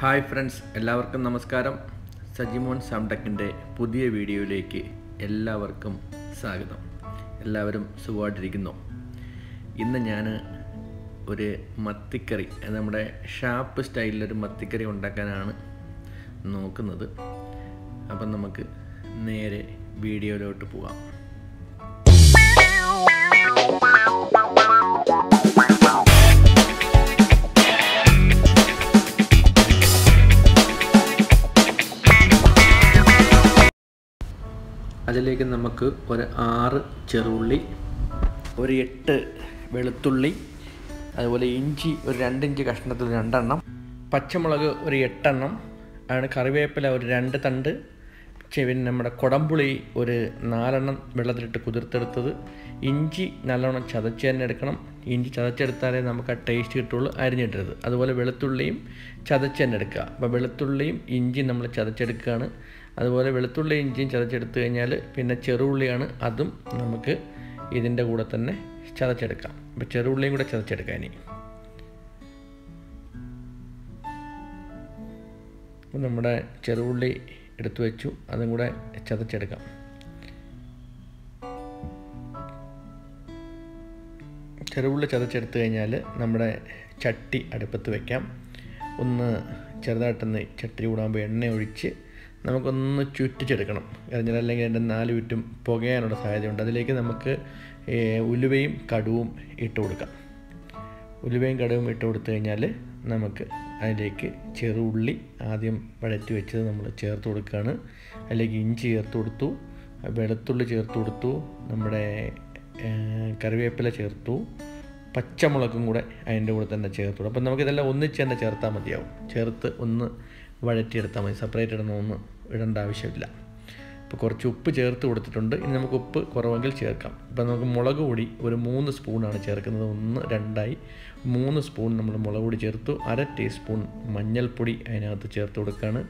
Hi friends എല്ലാവർക്കും നമസ്കാരം. സജിമോൻ സാംടെക്കിന്റെ പുതിയ വീഡിയോയിലേക്ക് എല്ലാവർക്കും സ്വാഗതം. എല്ലാവരും സുഖമായിട്ടിരിക്കുന്നു. ഇന്ന് ഞാൻ ഒരു മത്തിക്കറി നമ്മുടെ ഷാപ്പ് സ്റ്റൈലിലൊരു മത്തിക്കറി ഉണ്ടാക്കാനാണ് നോക്കുന്നത്. അപ്പം നമുക്ക് നേരെ വീഡിയോയിലോട്ട് പോകാം അതിലേക്ക് നമുക്ക് ഒരു ആറ് ചെറുള്ളി ഒരു എട്ട് വെളുത്തുള്ളി അതുപോലെ ഇഞ്ചി ഒരു രണ്ടിഞ്ച് കഷ്ണത്തിൽ രണ്ടെണ്ണം പച്ചമുളക് ഒരു എട്ടെണ്ണം ആണ് കറിവേപ്പില ഒരു രണ്ട് തണ്ട് പിന്നെ നമ്മുടെ കുടംപുളി ഒരു നാലെണ്ണം വെള്ളത്തിലിട്ട് കുതിർത്തെടുത്തത്. ഇഞ്ചി നല്ലോണം ചതച്ച് തന്നെ എടുക്കണം. ഇഞ്ചി ചതച്ചെടുത്താലേ നമുക്ക് ആ ടേസ്റ്റ് കിട്ടുള്ളൂ അരിഞ്ഞിട്ടരുത്. അതുപോലെ വെളുത്തുള്ളിയും ചതച്ച് തന്നെ എടുക്കുക. അപ്പോൾ വെളുത്തുള്ളിയും ഇഞ്ചിയും നമ്മൾ ചതച്ചെടുക്കുകയാണ്. അതുപോലെ വെളുത്തുള്ളി ഇഞ്ചിയും ചതച്ചെടുത്ത് കഴിഞ്ഞാൽ പിന്നെ ചെറുള്ളിയാണ് അതും നമുക്ക് ഇതിന്റെ കൂടെ തന്നെ ചതച്ചെടുക്കാം. അപ്പോൾ ചെറുള്ളിയും കൂടെ ചതച്ചെടുക്കാം ഇനി. നമ്മുടെ ചെറുള്ളി എടുത്തു വെച്ചു. അതും കൂടെ ചതച്ചെടുക്കാം. ചെറുള്ളി ചതച്ചെടുത്ത് കഴിഞ്ഞാൽ നമ്മുടെ ചട്ടി അടുപ്പത്ത് വയ്ക്കാം ഒന്ന് ചെറുതായിട്ടൊന്ന് ചട്ടി കൂടാകുമ്പോൾ എണ്ണ ഒഴിച്ച് നമുക്കൊന്ന് ചുറ്റിച്ചെടുക്കണം. അല്ലെങ്കിൽ അതിന്റെ നാല് ചുറ്റും പുകയാനുള്ള സാധ്യതയുണ്ട്. അതിലേക്ക് നമുക്ക് ഉലുവയും കടുവും ഇട്ട് കൊടുക്കാം. ഉലുവയും കടുവും ഇട്ട് കൊടുത്തു കഴിഞ്ഞാൽ നമുക്ക് അതിലേക്ക് ചെറുള്ളി ആദ്യം വഴറ്റി വെച്ചത് നമ്മൾ ചേർത്ത് കൊടുക്കുകയാണ്. അതിലേക്ക് ഇഞ്ചി ചേർത്ത് കൊടുത്തു വെളുത്തുള്ളി ചേർത്ത് കൊടുത്തു നമ്മുടെ കറിവേപ്പില ചേർത്തു പച്ചമുളകും കൂടെ അതിന്റെ കൂടെ തന്നെ ചേർത്ത് അപ്പം നമുക്കിതെല്ലാം ഒന്നിച്ച് തന്നെ ചേർത്താൽ മതിയാവും. ചേർത്ത് ഒന്ന് വഴറ്റിയെടുത്താൽ മതി. സെപ്പറേറ്റ് ഇടണമെന്ന് ഇടേണ്ട ആവശ്യമില്ല. ഇപ്പോൾ കുറച്ച് ഉപ്പ് ചേർത്ത് കൊടുത്തിട്ടുണ്ട്. ഇനി നമുക്ക് ഉപ്പ് കുറവെങ്കിൽ ചേർക്കാം. ഇപ്പം നമുക്ക് മുളക് പൊടി ഒരു മൂന്ന് സ്പൂണാണ് ചേർക്കുന്നത്. ഒന്ന് രണ്ടായി. മൂന്ന് സ്പൂൺ നമ്മൾ മുളക് പൊടി ചേർത്തു. അര ടീസ്പൂൺ മഞ്ഞൾപ്പൊടി അതിനകത്ത് ചേർത്ത് കൊടുക്കുകയാണ്.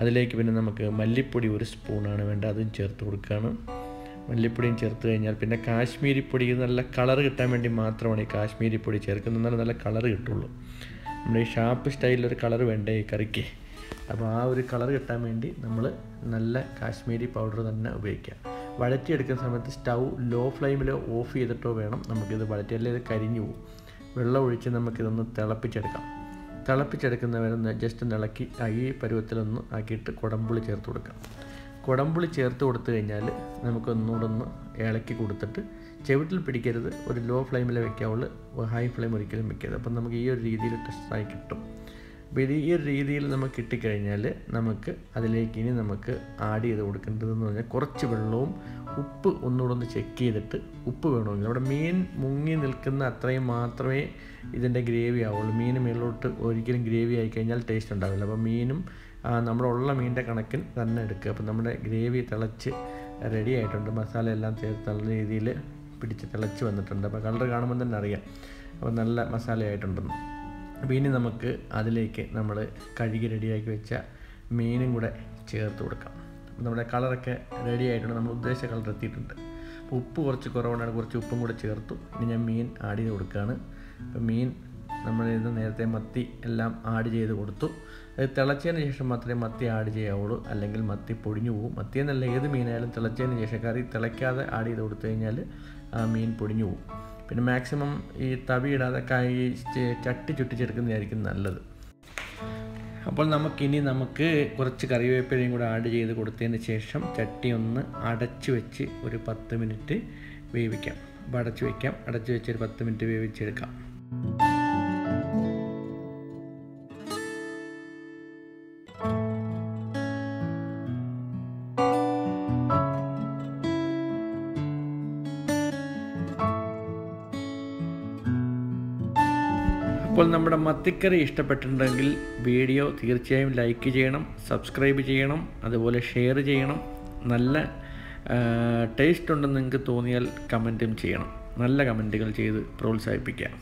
അതിലേക്ക് പിന്നെ നമുക്ക് മല്ലിപ്പൊടി ഒരു സ്പൂണാണ് വേണ്ടത്. അതും ചേർത്ത് കൊടുക്കുകയാണ്. മല്ലിപ്പൊടിയും ചേർത്ത് കഴിഞ്ഞാൽ പിന്നെ കാശ്മീരി പൊടി നല്ല കളർ കിട്ടാൻ വേണ്ടി മാത്രമാണ് ഈ കാശ്മീരി പൊടി ചേർക്കുന്നത്. എന്നാലും നല്ല കളർ കിട്ടുള്ളൂ. നമ്മുടെ ഈ ഷാപ്പ് സ്റ്റൈലിലൊരു കളർ വേണ്ടേ ഈ കറിക്ക്? അപ്പോൾ ആ ഒരു കളർ കിട്ടാൻ വേണ്ടി നമ്മൾ നല്ല കാശ്മീരി പൗഡർ തന്നെ ഉപയോഗിക്കുക വഴറ്റിയെടുക്കുന്ന സമയത്ത് സ്റ്റൗ ലോ ഫ്ലെയിമിലോ ഓഫ് ചെയ്തിട്ടോ വേണം നമുക്കിത് വഴറ്റി അല്ലെങ്കിൽ ഇത് കരിഞ്ഞു പോകും വെള്ളം ഒഴിച്ച് നമുക്കിതൊന്ന് തിളപ്പിച്ചെടുക്കാം. തിളപ്പിച്ചെടുക്കുന്നവരെ ജസ്റ്റ് ആ ഈ പരുവത്തിലൊന്ന് ആക്കിയിട്ട് കുടമ്പുളി ചേർത്ത് കൊടുക്കാം. കുടമ്പുളി ചേർത്ത് കൊടുത്തു കഴിഞ്ഞാൽ നമുക്കൊന്നുകൂടെ ഒന്ന് ഇളക്കി കൊടുത്തിട്ട് ചെവിട്ടിൽ പിടിക്കരുത് ഒരു ലോ ഫ്ലെയിമിൽ വെക്കാവുള്ളൂ ഹൈ ഫ്ലെയിം ഒരിക്കലും വെക്കരുത്. അപ്പം നമുക്ക് ഈ ഒരു രീതിയിൽ ടെസ്റ്റായി കിട്ടും. ഒരു രീതിയിൽ നമുക്ക് കിട്ടിക്കഴിഞ്ഞാൽ നമുക്ക് അതിലേക്ക് ഇനി നമുക്ക് ആഡ് ചെയ്ത് കൊടുക്കേണ്ടതെന്ന് പറഞ്ഞാൽ കുറച്ച് വെള്ളവും ഉപ്പ് ഒന്നുകൂടെ ഒന്ന് ചെക്ക് ചെയ്തിട്ട് ഉപ്പ് വേണമെങ്കിൽ. നമ്മുടെ മീൻ മുങ്ങി നിൽക്കുന്ന അത്രയും മാത്രമേ ഇതിന്റെ ഗ്രേവി ആവുള്ളൂ. മീൻ മേളിലോട്ട് ഒരിക്കലും ഗ്രേവി ആയി കഴിഞ്ഞാൽ ടേസ്റ്റ് ഉണ്ടാവില്ല. അപ്പോൾ മീനും നമ്മളുള്ള മീനിന്റെ കണക്കിൽ തന്നെ എടുക്കുക. അപ്പോൾ നമ്മുടെ ഗ്രേവി തിളച്ച് റെഡി ആയിട്ടുണ്ട്. മസാല എല്ലാം ചേർത്ത് നല്ല രീതിയിൽ പിടിച്ച് തിളച്ച് വന്നിട്ടുണ്ട്. അപ്പോൾ കളർ കാണുമ്പോൾ തന്നെ അറിയാം. അപ്പോൾ നല്ല മസാല ആയിട്ടുണ്ടെന്ന് അപ്പോൾ ഇനി നമുക്ക് അതിലേക്ക് നമ്മൾ കഴുകി റെഡിയാക്കി വെച്ച മീനും കൂടെ ചേർത്ത് കൊടുക്കാം. അപ്പോൾ നമ്മുടെ കളറൊക്കെ റെഡി ആയിട്ടുണ്ട്. നമ്മൾ ഉദ്ദേശിച്ച കളർ എത്തിയിട്ടുണ്ട്. അപ്പോൾ ഉപ്പ് കുറച്ച് കുറവുണ്ടാണ്. കുറച്ച് ഉപ്പും കൂടെ ചേർത്തു. ഇനി ഞാൻ മീൻ ആഡ് ചെയ്ത് കൊടുക്കുകയാണ്. അപ്പോൾ മീൻ നമ്മൾ ഇത് നേരത്തെ മത്തി എല്ലാം ആഡ് ചെയ്ത് കൊടുത്തു. അത് തിളച്ചതിന് ശേഷം മാത്രമേ മത്തി ആഡ് ചെയ്യാവുള്ളൂ. അല്ലെങ്കിൽ മത്തി പൊടിഞ്ഞു പോകും. മത്തി എന്നല്ല ഏത് മീനായാലും തിളച്ചതിന് ശേഷം കറി തിളയ്ക്കാതെ ആഡ് ചെയ്ത് കൊടുത്തു കഴിഞ്ഞാൽ ആ മീൻ പൊടിഞ്ഞു പോകും. പിന്നെ മാക്സിമം ഈ തവി ഇടാതെ കൈ ചട്ടി ചുട്ടിച്ചെടുക്കുന്നതായിരിക്കും നല്ലത്. അപ്പോൾ നമുക്കിനി നമുക്ക് കുറച്ച് കറിവേപ്പിലയും കൂടെ ആഡ് ചെയ്ത് കൊടുത്തതിന് ശേഷം ചട്ടി ഒന്ന് അടച്ച് വെച്ച് ഒരു പത്ത് മിനിറ്റ് വേവിക്കാം. അപ്പോൾ അടച്ച് വയ്ക്കാം അടച്ച് വെച്ച് ഒരു പത്ത് മിനിറ്റ് വേവിച്ചെടുക്കാം. അപ്പോൾ നമ്മുടെ മത്തിക്കറി ഇഷ്ടപ്പെട്ടിട്ടുണ്ടെങ്കിൽ വീഡിയോ തീർച്ചയായും ലൈക്ക് ചെയ്യണം സബ്സ്ക്രൈബ് ചെയ്യണം അതുപോലെ ഷെയർ ചെയ്യണം. നല്ല ടേസ്റ്റ് ഉണ്ടെന്ന് നിങ്ങൾക്ക് തോന്നിയാൽ കമന്റും ചെയ്യണം. നല്ല കമന്റുകൾ ചെയ്ത് പ്രോത്സാഹിപ്പിക്കാം.